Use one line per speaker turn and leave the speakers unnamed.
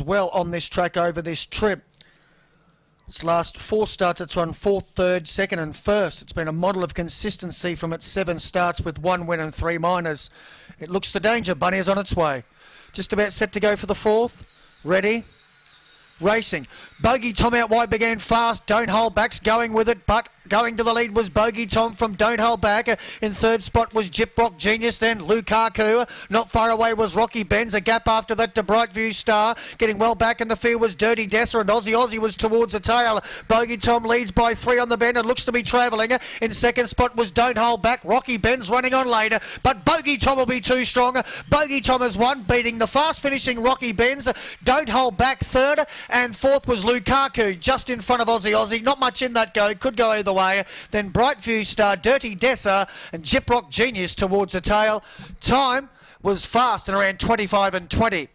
well on this track over this trip. Its last four starts, it's run fourth, third, second, and first. It's been a model of consistency from its seven starts with one win and three minors. It looks the danger. Bunny is on its way. Just about set to go for the fourth. Ready? Racing. Bogey Tom out wide began fast. Don't hold back's going with it, but Going to the lead was Bogey Tom from Don't Hold Back. In third spot was Jip Rock Genius, then Lukaku. Not far away was Rocky Benz. A gap after that to Brightview Star. Getting well back in the field was Dirty Dessa and Aussie Aussie was towards the tail. Bogey Tom leads by three on the bend and looks to be travelling. In second spot was Don't Hold Back. Rocky Benz running on later, but Bogey Tom will be too strong. Bogey Tom has won, beating the fast finishing Rocky Benz. Don't Hold Back third and fourth was Lukaku just in front of Aussie Aussie. Not much in that go. Could go either way away. Then Brightview Star, Dirty Dessa, and Jiprock Genius towards the tail. Time was fast and around 25 and 20.